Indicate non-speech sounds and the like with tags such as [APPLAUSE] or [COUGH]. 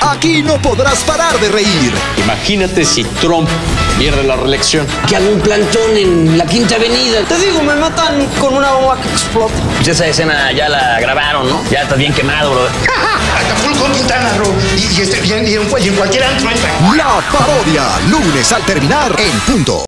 Aquí no podrás parar de reír. Imagínate si Trump pierde la reelección. Que algún plantón en la Quinta Avenida. Te digo, me matan con una bomba que explota. Pues esa escena ya la grabaron, ¿no? Ya está bien quemado, bro. [LAUGHS] Acapulco, Quintana Roo. Y, y, este, y, en, y en cualquier antro. La parodia, lunes al terminar en punto.